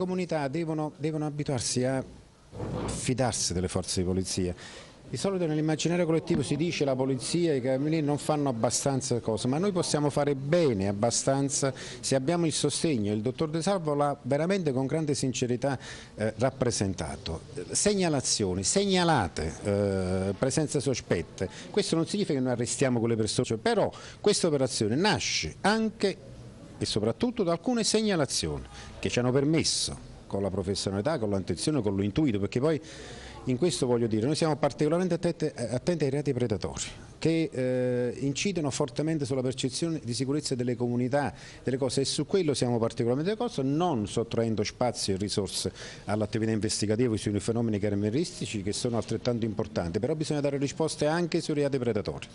Le comunità devono, devono abituarsi a fidarsi delle forze di polizia. Di solito nell'immaginario collettivo si dice che la polizia e i carabinieri non fanno abbastanza cose, ma noi possiamo fare bene abbastanza se abbiamo il sostegno. Il dottor De Salvo l'ha veramente con grande sincerità eh, rappresentato. Segnalazioni, segnalate eh, presenze sospette. Questo non significa che noi arrestiamo quelle persone, però questa operazione nasce anche e soprattutto da alcune segnalazioni che ci hanno permesso con la professionalità, con l'attenzione, con l'intuito, perché poi in questo voglio dire, noi siamo particolarmente attenti, attenti ai reati predatori che eh, incidono fortemente sulla percezione di sicurezza delle comunità, delle cose e su quello siamo particolarmente d'accordo, non sottraendo spazio e risorse all'attività investigativa sui fenomeni carameristici che sono altrettanto importanti, però bisogna dare risposte anche sui reati predatori.